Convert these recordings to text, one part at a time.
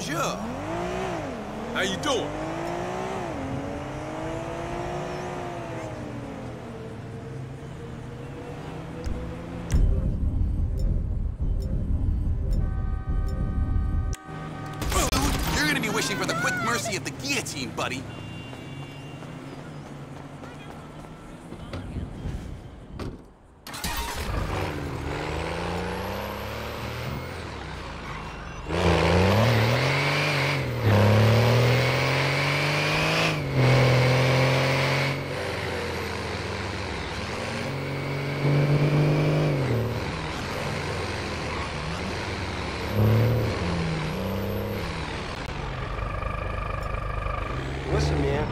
Bonjour. How you doing? You're gonna be wishing for the quick mercy of the guillotine, buddy. Listen, man.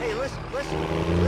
Hey, listen, listen, listen,